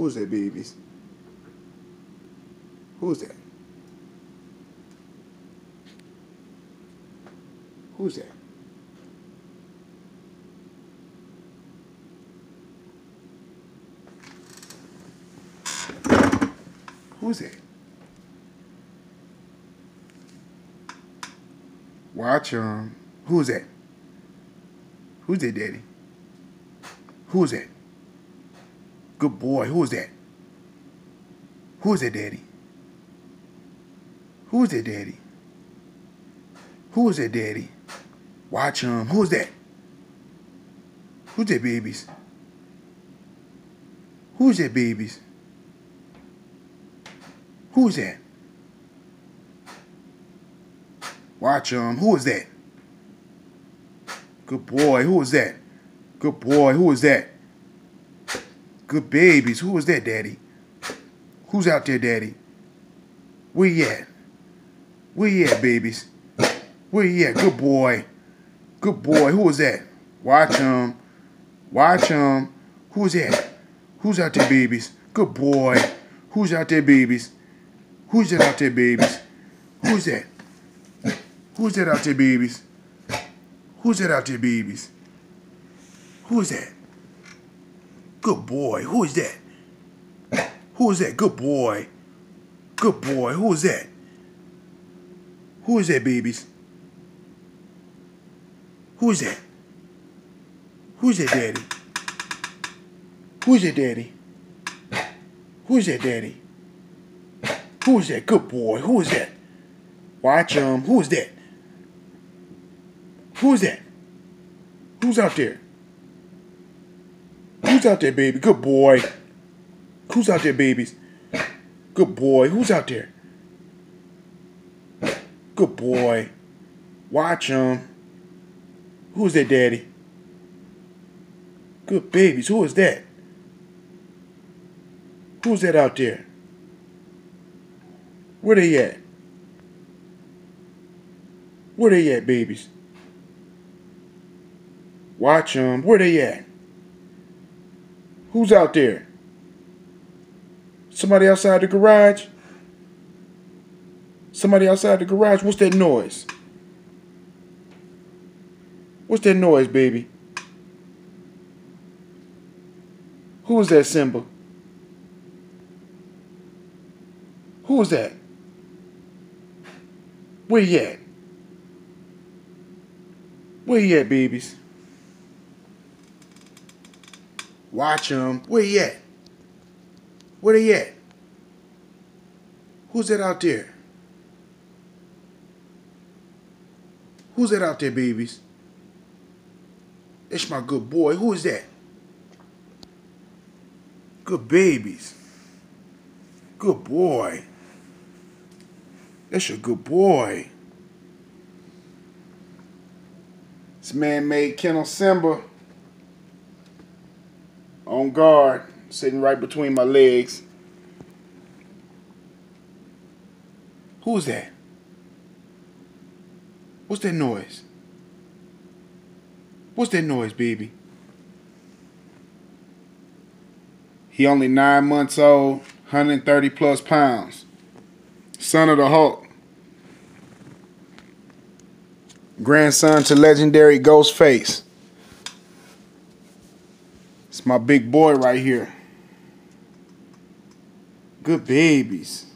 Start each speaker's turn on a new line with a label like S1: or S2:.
S1: Who's that, babies? Who's that? Who's that? Who's that? Watch him. Who's that? Who's that, Daddy? Who's that? Good boy. Who's that? Who's that, Daddy? Who's that, Daddy? Who's that, Daddy? Watch him. Who's that? Who's that, babies? Who's that, babies? Who's that? Watch him. Who is that? Good boy. Who is that? Good boy. Who is that? Good babies. Who is that, Daddy? Who's out there, Daddy? Where you at? Where you at, babies? Where you at? Good boy. Good boy. Who is that? Watch him. Watch him. Who's that? Who's out there, babies? Good boy. Who's out there, babies? Who's that out there, babies? Who's that? Who's that out there, babies? Who's that out there, babies? Who is that? Good boy. Who is that? Who is that? Good boy. Good boy. Who is that? Who is that, babies? Who is that? Who is that, daddy? Who is that, daddy? Who is that, daddy? Who is that? Good boy. Who is that? Watch him. Who is that? Who is that? Who's out there? Who's out there, baby? Good boy. Who's out there, babies? Good boy. Who's out there? Good boy. Watch him. Who's that, daddy? Good babies. Who is that? Who's that out there? Where they at? Where they at, babies? Watch them. Where they at? Who's out there? Somebody outside the garage? Somebody outside the garage? What's that noise? What's that noise, baby? Who is that Simba? Who is that? Where you at? Where you at, babies? Watch them. Where you at? Where they at? Who's that out there? Who's that out there, babies? It's my good boy. Who is that? Good babies. Good boy. That's your good boy. It's man-made kennel Simba. On guard, sitting right between my legs. Who's that? What's that noise? What's that noise, baby? He only nine months old, 130 plus pounds. Son of the Hulk. Grandson to legendary Ghostface. It's my big boy right here. Good babies.